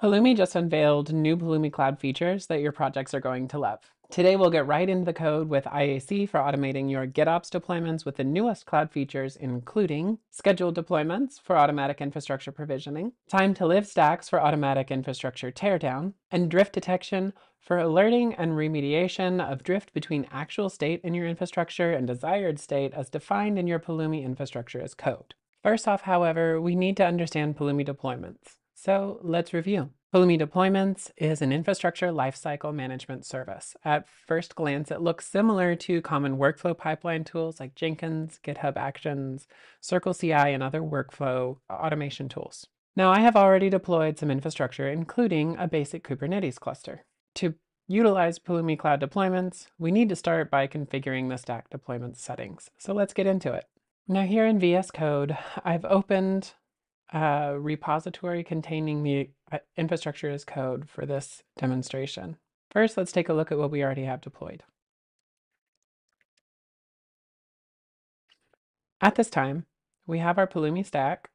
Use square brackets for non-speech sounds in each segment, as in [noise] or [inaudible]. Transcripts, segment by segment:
Pulumi just unveiled new Pulumi Cloud features that your projects are going to love. Today we'll get right into the code with IAC for automating your GitOps deployments with the newest cloud features including scheduled deployments for automatic infrastructure provisioning, time to live stacks for automatic infrastructure teardown, and drift detection for alerting and remediation of drift between actual state in your infrastructure and desired state as defined in your Pulumi infrastructure as code. First off, however, we need to understand Pulumi deployments. So let's review. Pulumi Deployments is an infrastructure lifecycle management service. At first glance, it looks similar to common workflow pipeline tools like Jenkins, GitHub Actions, CircleCI, and other workflow automation tools. Now, I have already deployed some infrastructure, including a basic Kubernetes cluster. To utilize Pulumi Cloud deployments, we need to start by configuring the stack deployment settings. So let's get into it. Now here in VS Code, I've opened a repository containing the uh, infrastructure as code for this demonstration. First, let's take a look at what we already have deployed. At this time, we have our Pulumi stack,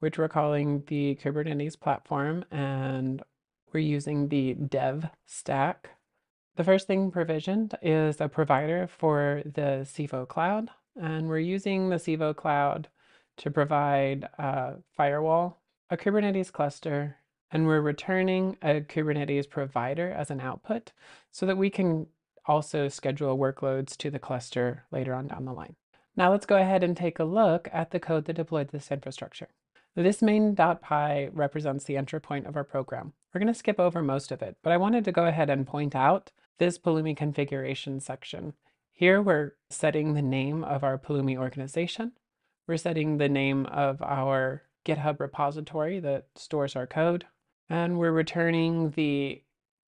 which we're calling the Kubernetes platform, and we're using the dev stack. The first thing provisioned is a provider for the Civo cloud, and we're using the Civo cloud to provide a firewall, a Kubernetes cluster, and we're returning a Kubernetes provider as an output so that we can also schedule workloads to the cluster later on down the line. Now let's go ahead and take a look at the code that deployed this infrastructure. This main.py represents the entry point of our program. We're going to skip over most of it, but I wanted to go ahead and point out this Pulumi configuration section. Here we're setting the name of our Pulumi organization. We're setting the name of our GitHub repository that stores our code. And we're returning the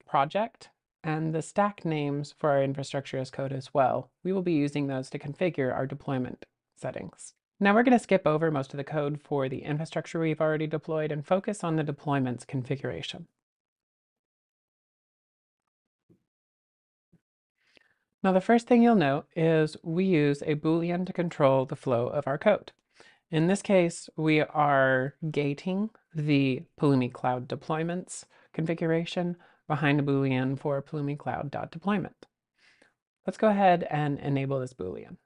project and the stack names for our infrastructure as code as well. We will be using those to configure our deployment settings. Now we're going to skip over most of the code for the infrastructure we've already deployed and focus on the deployments configuration. Now the first thing you'll note is we use a Boolean to control the flow of our code. In this case, we are gating the Pulumi Cloud deployments configuration behind a Boolean for Pulumi Cloud.deployment. Let's go ahead and enable this Boolean.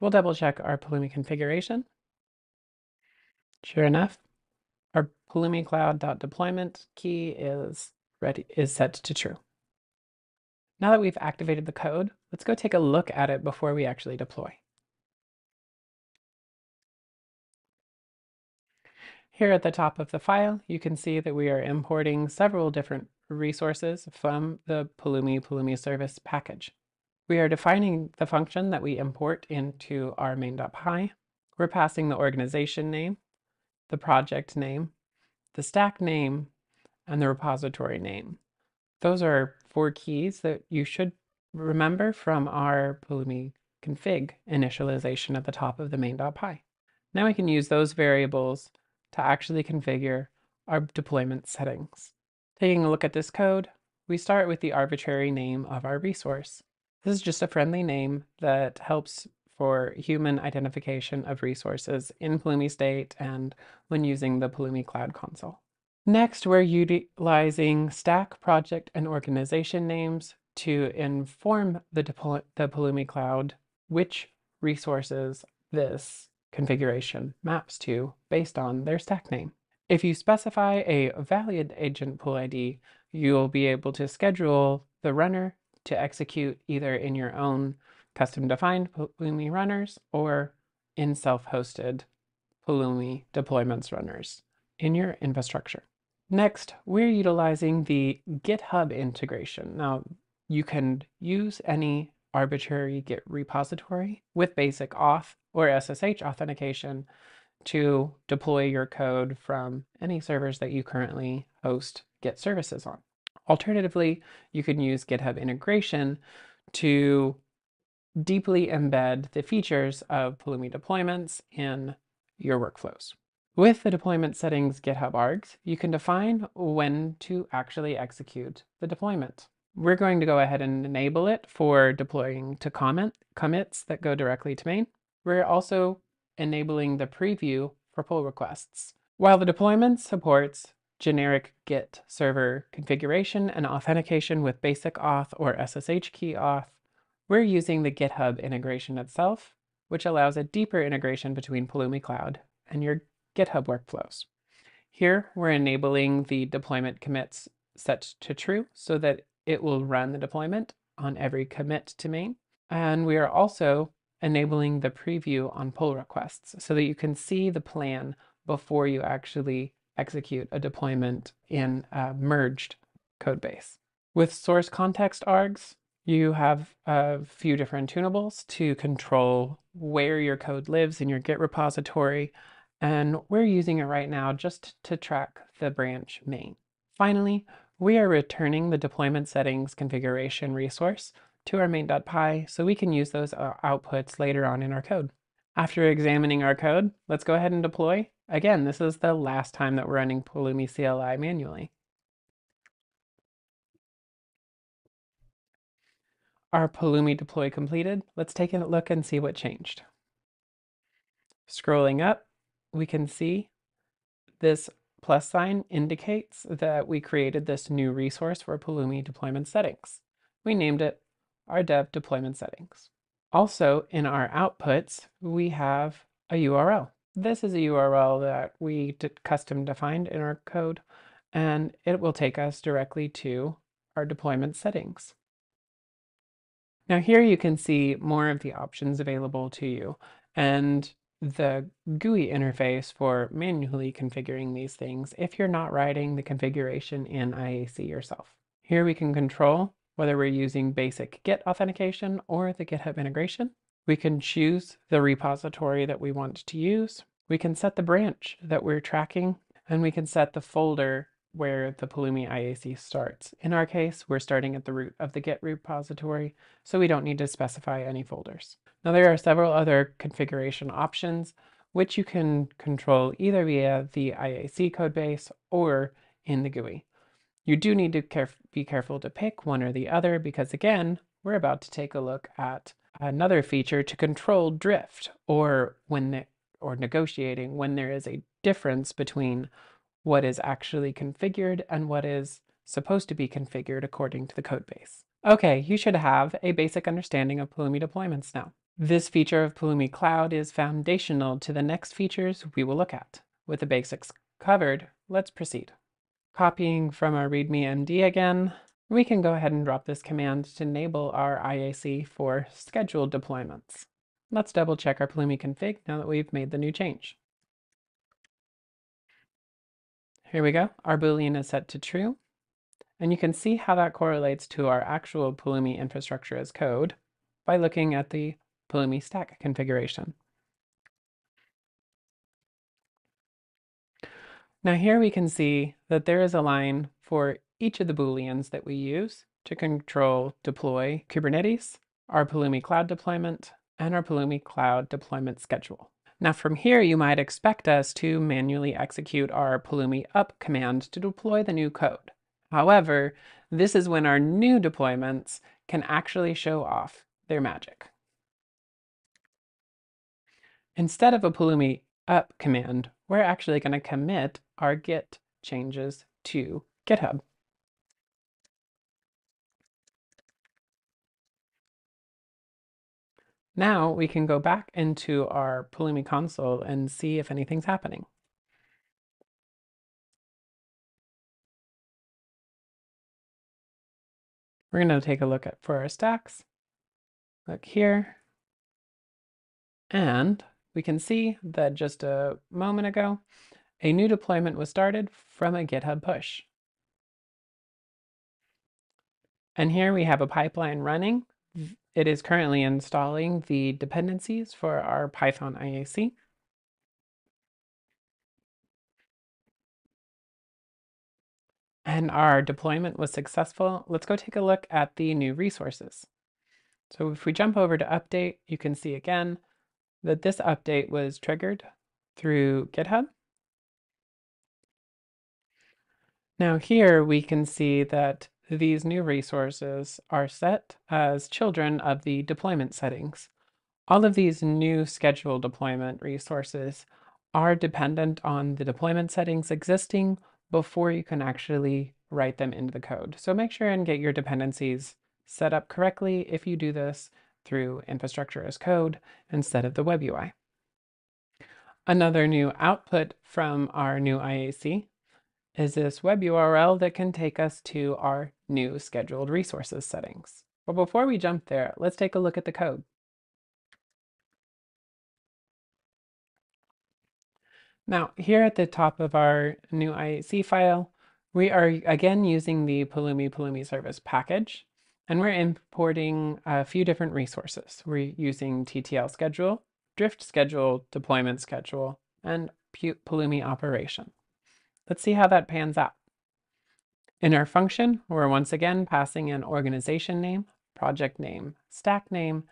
We'll double check our Pulumi configuration. Sure enough, our Pulumi Cloud.deployment key is ready is set to true. Now that we've activated the code, let's go take a look at it before we actually deploy. Here at the top of the file, you can see that we are importing several different resources from the Pulumi Pulumi service package. We are defining the function that we import into our main.py. We're passing the organization name, the project name, the stack name, and the repository name. Those are four keys that you should remember from our Pulumi config initialization at the top of the main.py. Now we can use those variables to actually configure our deployment settings. Taking a look at this code, we start with the arbitrary name of our resource. This is just a friendly name that helps for human identification of resources in Pulumi State and when using the Pulumi Cloud Console. Next, we're utilizing stack, project, and organization names to inform the, the Pulumi Cloud which resources this configuration maps to based on their stack name. If you specify a valid agent pool ID, you'll be able to schedule the runner to execute either in your own custom defined Pulumi runners or in self-hosted Pulumi deployments runners in your infrastructure. Next, we're utilizing the GitHub integration. Now, you can use any arbitrary Git repository with basic auth or SSH authentication to deploy your code from any servers that you currently host Git services on. Alternatively, you can use GitHub integration to deeply embed the features of Pulumi deployments in your workflows. With the deployment settings GitHub args, you can define when to actually execute the deployment. We're going to go ahead and enable it for deploying to comment commits that go directly to main. We're also enabling the preview for pull requests. While the deployment supports generic Git server configuration and authentication with basic auth or SSH key auth, we're using the GitHub integration itself, which allows a deeper integration between Pulumi Cloud and your GitHub workflows. Here, we're enabling the deployment commits set to true so that it will run the deployment on every commit to main. And we are also enabling the preview on pull requests so that you can see the plan before you actually execute a deployment in a merged code base. With source context args, you have a few different tunables to control where your code lives in your Git repository, and we're using it right now just to track the branch main. Finally, we are returning the deployment settings configuration resource to our main.py so we can use those uh, outputs later on in our code. After examining our code, let's go ahead and deploy. Again, this is the last time that we're running Pulumi CLI manually. Our Pulumi deploy completed. Let's take a look and see what changed. Scrolling up, we can see this plus sign indicates that we created this new resource for Pulumi deployment settings. We named it our dev deployment settings. Also, in our outputs, we have a URL. This is a URL that we custom defined in our code, and it will take us directly to our deployment settings. Now here you can see more of the options available to you and the GUI interface for manually configuring these things if you're not writing the configuration in IAC yourself. Here we can control whether we're using basic Git authentication or the GitHub integration. We can choose the repository that we want to use. We can set the branch that we're tracking, and we can set the folder where the Pulumi IAC starts. In our case, we're starting at the root of the Git repository, so we don't need to specify any folders. Now there are several other configuration options, which you can control either via the IAC codebase or in the GUI. You do need to be careful to pick one or the other because again, we're about to take a look at another feature to control drift or when or negotiating when there is a difference between what is actually configured and what is supposed to be configured according to the codebase. Okay, you should have a basic understanding of Pulumi deployments now. This feature of Pulumi Cloud is foundational to the next features we will look at. With the basics covered, let's proceed. Copying from our README MD again, we can go ahead and drop this command to enable our IAC for scheduled deployments. Let's double check our Pulumi config now that we've made the new change. Here we go. Our Boolean is set to true. And you can see how that correlates to our actual Pulumi infrastructure as code by looking at the Pulumi stack configuration. Now here we can see that there is a line for each of the Booleans that we use to control deploy Kubernetes, our Pulumi cloud deployment, and our Pulumi cloud deployment schedule. Now from here, you might expect us to manually execute our Pulumi up command to deploy the new code. However, this is when our new deployments can actually show off their magic. Instead of a Pulumi up command, we're actually going to commit our git changes to GitHub. Now we can go back into our Pulumi console and see if anything's happening. We're going to take a look at for our stacks. Look here. And we can see that just a moment ago, a new deployment was started from a GitHub push. And here we have a pipeline running. It is currently installing the dependencies for our Python IAC. And our deployment was successful. Let's go take a look at the new resources. So if we jump over to update, you can see again that this update was triggered through GitHub. Now here we can see that these new resources are set as children of the deployment settings. All of these new schedule deployment resources are dependent on the deployment settings existing before you can actually write them into the code. So make sure and get your dependencies set up correctly if you do this through infrastructure as code instead of the web UI. Another new output from our new IAC is this web URL that can take us to our new scheduled resources settings. But before we jump there, let's take a look at the code. Now, here at the top of our new IAC file, we are again using the Pulumi Pulumi service package, and we're importing a few different resources. We're using TTL schedule, drift schedule, deployment schedule, and Pulumi operation. Let's see how that pans out. In our function, we're once again passing an organization name, project name, stack name,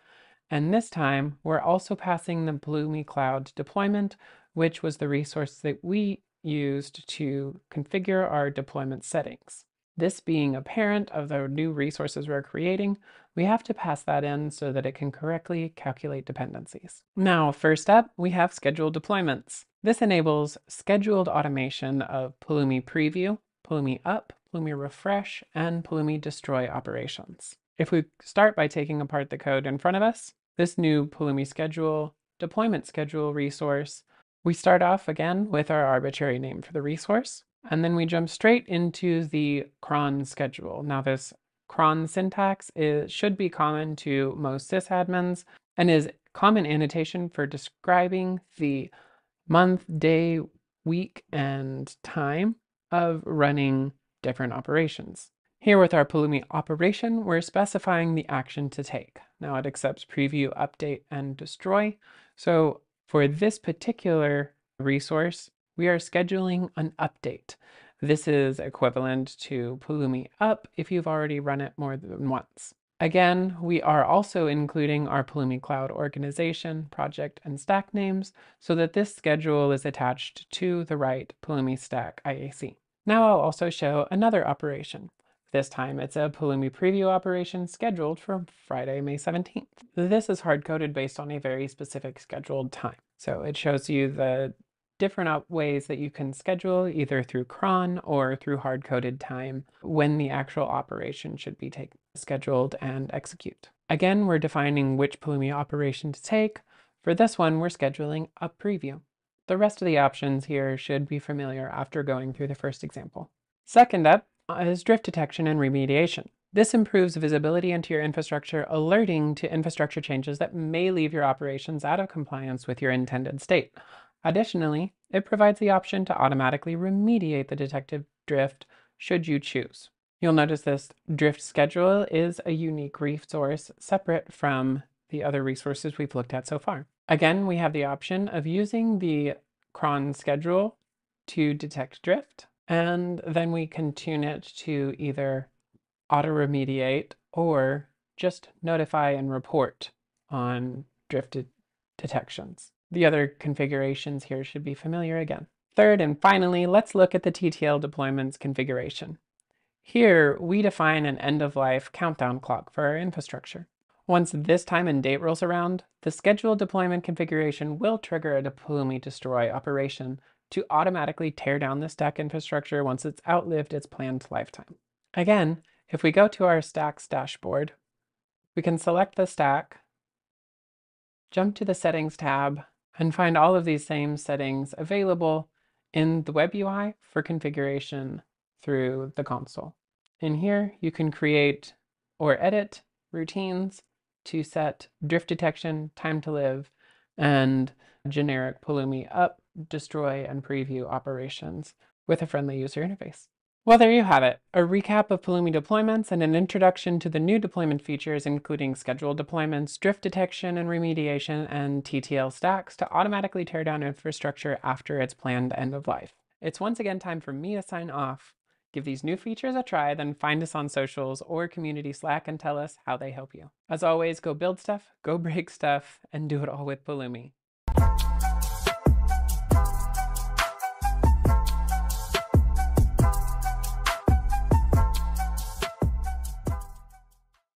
and this time we're also passing the Pulumi Cloud deployment, which was the resource that we used to configure our deployment settings. This being a parent of the new resources we're creating, we have to pass that in so that it can correctly calculate dependencies. Now, first up, we have scheduled deployments. This enables scheduled automation of Pulumi Preview, Pulumi Up, Pulumi Refresh, and Pulumi Destroy operations. If we start by taking apart the code in front of us, this new Pulumi schedule deployment schedule resource, we start off again with our arbitrary name for the resource, and then we jump straight into the cron schedule. Now this cron syntax is, should be common to most sysadmins and is common annotation for describing the month, day, week, and time of running different operations. Here with our Pulumi operation, we're specifying the action to take. Now it accepts preview, update, and destroy. So for this particular resource, we are scheduling an update. This is equivalent to Pulumi up if you've already run it more than once. Again, we are also including our Pulumi Cloud organization, project, and stack names so that this schedule is attached to the right Pulumi stack IAC. Now I'll also show another operation. This time it's a Pulumi preview operation scheduled for Friday, May 17th. This is hard-coded based on a very specific scheduled time. So it shows you the different ways that you can schedule either through cron or through hard-coded time when the actual operation should be take, scheduled and execute. Again, we're defining which Pulumi operation to take. For this one, we're scheduling a preview. The rest of the options here should be familiar after going through the first example. Second up uh, is drift detection and remediation. This improves visibility into your infrastructure, alerting to infrastructure changes that may leave your operations out of compliance with your intended state. Additionally, it provides the option to automatically remediate the detected drift should you choose. You'll notice this drift schedule is a unique resource separate from the other resources we've looked at so far. Again, we have the option of using the cron schedule to detect drift, and then we can tune it to either auto remediate or just notify and report on drifted detections. The other configurations here should be familiar again. Third and finally, let's look at the TTL deployments configuration. Here, we define an end-of-life countdown clock for our infrastructure. Once this time and date rolls around, the scheduled deployment configuration will trigger a Pulumi destroy operation to automatically tear down the stack infrastructure once it's outlived its planned lifetime. Again, if we go to our stacks dashboard, we can select the stack, jump to the settings tab, and find all of these same settings available in the web UI for configuration through the console. In here, you can create or edit routines to set drift detection, time to live, and generic Pulumi up, destroy, and preview operations with a friendly user interface. Well, there you have it, a recap of Pulumi deployments and an introduction to the new deployment features including scheduled deployments, drift detection and remediation, and TTL stacks to automatically tear down infrastructure after its planned end of life. It's once again time for me to sign off. Give these new features a try, then find us on socials or community Slack and tell us how they help you. As always, go build stuff, go [laughs] break stuff, and do it all with Pulumi.